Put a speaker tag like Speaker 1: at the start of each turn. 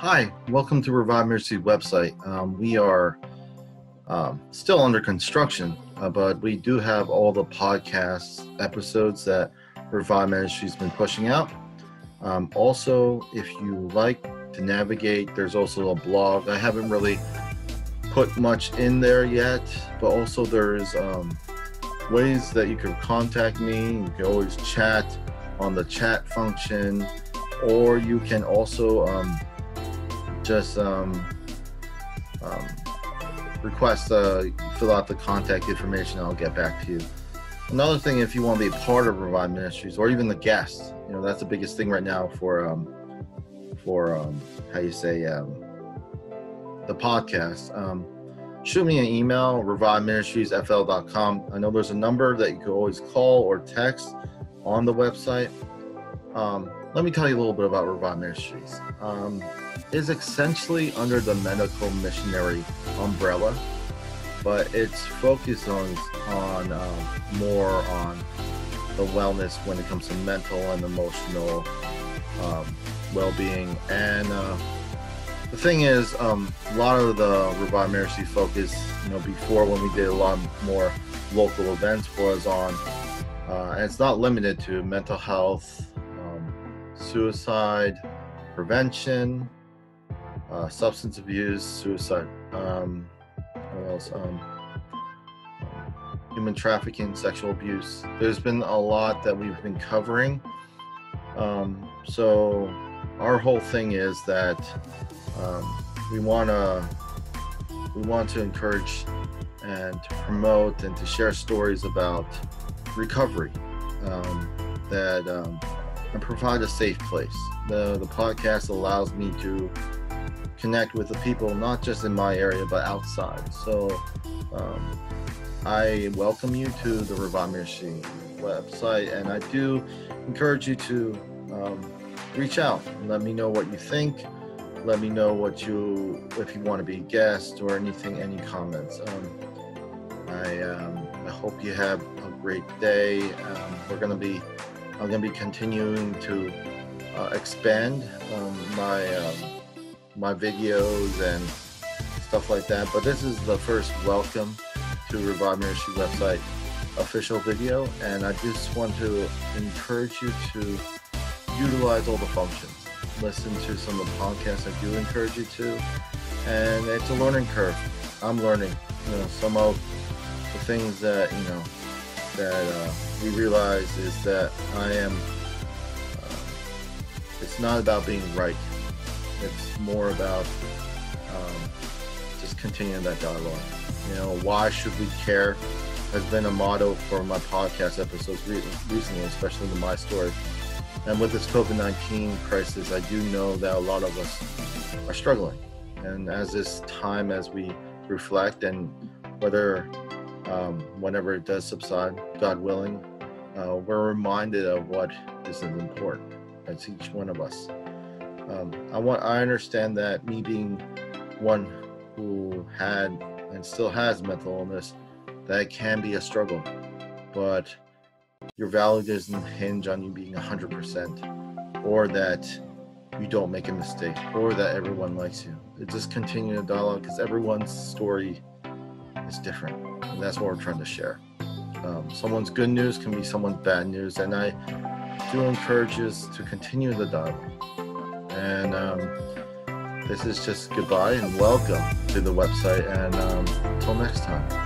Speaker 1: Hi, welcome to Revive Mercy website. Um, we are um, still under construction, uh, but we do have all the podcast episodes that Revive Ministry's been pushing out. Um, also, if you like to navigate, there's also a blog. I haven't really put much in there yet, but also there's um, ways that you can contact me. You can always chat on the chat function, or you can also um, just um, um, request uh, fill out the contact information. I'll get back to you. Another thing, if you want to be a part of Revive Ministries or even the guest, you know that's the biggest thing right now for um, for um, how you say um, the podcast. Um, shoot me an email reviveministriesfl.com. I know there's a number that you can always call or text on the website. Um, let me tell you a little bit about Revive Ministries. Um, is essentially under the medical missionary umbrella, but it's focused on on um, more on the wellness when it comes to mental and emotional um, well-being. And uh, the thing is, um, a lot of the Revive Mercy focus, you know, before when we did a lot more local events was on, uh, and it's not limited to mental health, suicide prevention, uh, substance abuse, suicide, um, what else? Um, human trafficking, sexual abuse. There's been a lot that we've been covering. Um, so our whole thing is that um, we want to we want to encourage and to promote and to share stories about recovery um, that um, and provide a safe place. The the podcast allows me to connect with the people not just in my area but outside. So um, I welcome you to the Revive Ministry website, and I do encourage you to um, reach out and let me know what you think. Let me know what you, if you want to be a guest or anything, any comments. Um, I, um, I hope you have a great day. Um, we're going to be, I'm going to be continuing to uh, expand um, my um, my videos and stuff like that. But this is the first welcome to Revive Ministry website official video, and I just want to encourage you to utilize all the functions. Listen to some of the podcasts I do encourage you to, and it's a learning curve. I'm learning, you know, some of the things that you know that uh, we realize is that I am. Uh, it's not about being right. It's more about um, just continuing that dialogue. You know, why should we care has been a motto for my podcast episodes re- recently, especially the My Story. And with this COVID 19 crisis, I do know that a lot of us are struggling. And as this time, as we reflect, and whether, um, whenever it does subside, God willing, uh, we're reminded of what is important. That's each one of us. Um, I want I understand that me being one who had and still has mental illness, that can be a struggle. But your value doesn't hinge on you being 100% or that you don't make a mistake or that everyone likes you. It just continue a dialogue because everyone's story is different. And that's what we're trying to share. Um, someone's good news can be someone's bad news. And I do encourage us to continue the dialogue. And um, this is just goodbye and welcome to the website. And um, until next time.